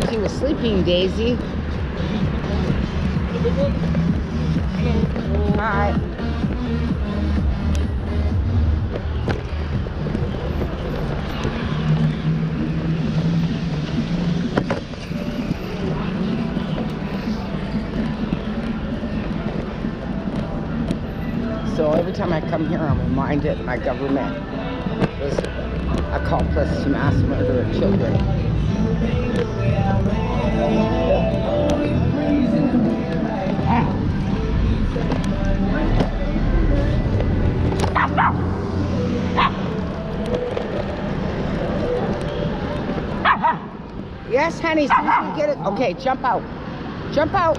Auntie was sleeping, Daisy. Hi. So every time I come here, I'm reminded my government was accomplice to mass murder of children. Yes, honey, get it. Okay, jump out. Jump out.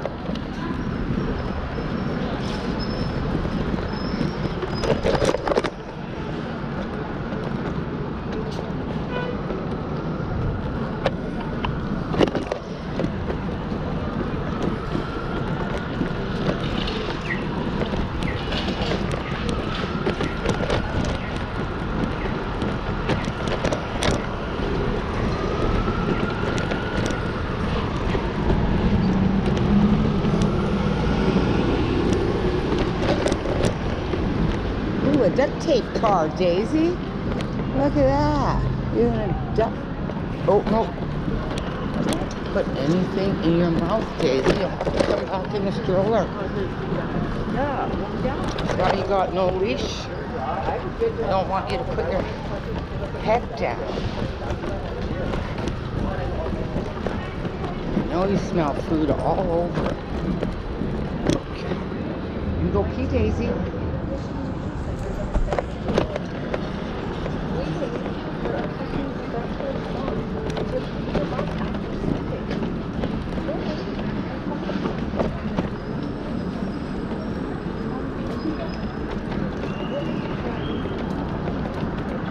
A duct tape car, Daisy. Look at that. You're in a duct. Oh, no. Don't put anything in your mouth, Daisy. You'll come back in the stroller. Yeah. Now you got no leash. I don't want you to put your head down. I know you smell food all over. Okay. You go pee, Daisy. And so I talked to the one today, and I gave her the numbers. She said that she's going to lockdown, and I said for them to talk, and I'm getting this fuck up. And I'm saying it. Fucking told us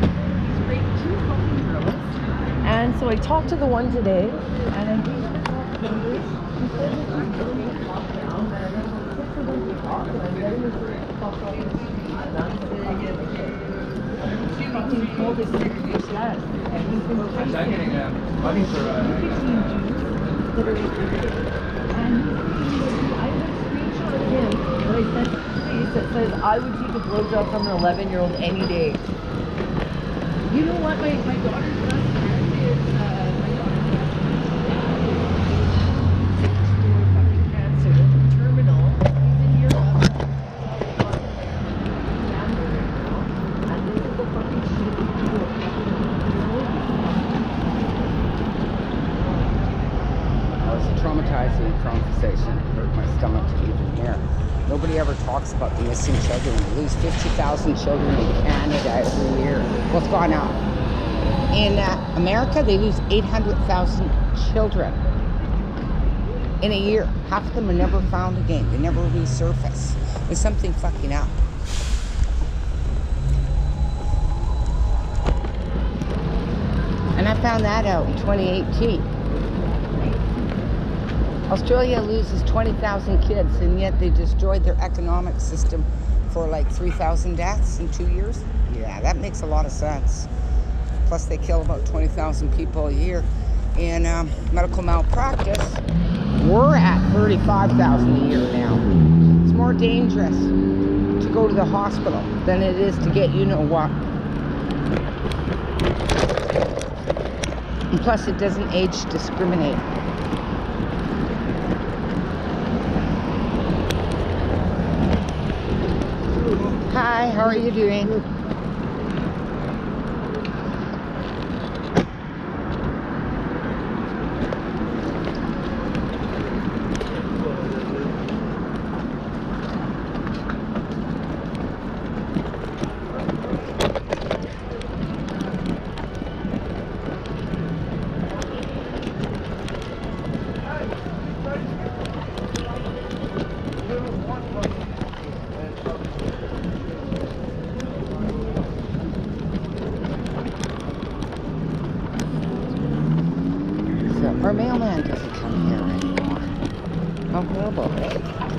six weeks less, and he's been I'm chasing getting uh, money for uh, 15 Jews that are and I have a him that I sent to the police that says I would take a blowjob from an 11 year old any day. You know what? My, my daughter's Nobody ever talks about the missing children. We lose 50,000 children in Canada every year. What's going on? In uh, America, they lose 800,000 children in a year. Half of them are never found again. They never resurface. There's something fucking up. And I found that out in 2018. Australia loses 20,000 kids, and yet they destroyed their economic system for like 3,000 deaths in two years. Yeah, that makes a lot of sense. Plus, they kill about 20,000 people a year in um, medical malpractice. We're at 35,000 a year now. It's more dangerous to go to the hospital than it is to get you know what. And plus, it doesn't age discriminate. Hi, how are you doing? So our mailman doesn't come here anymore. How horrible?